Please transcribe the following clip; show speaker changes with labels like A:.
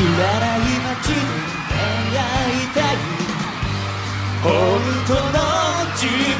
A: 知らない街で出会いたい本当の自分